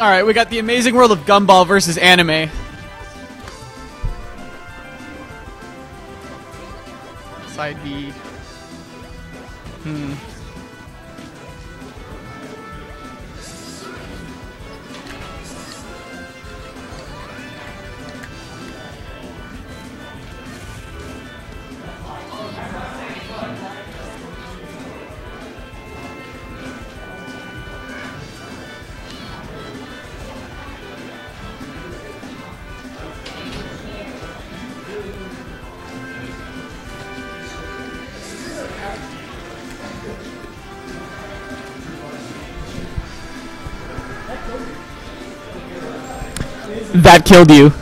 All right, we got the Amazing World of Gumball versus anime. Side B. Hmm. That killed you.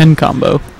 Ken combo.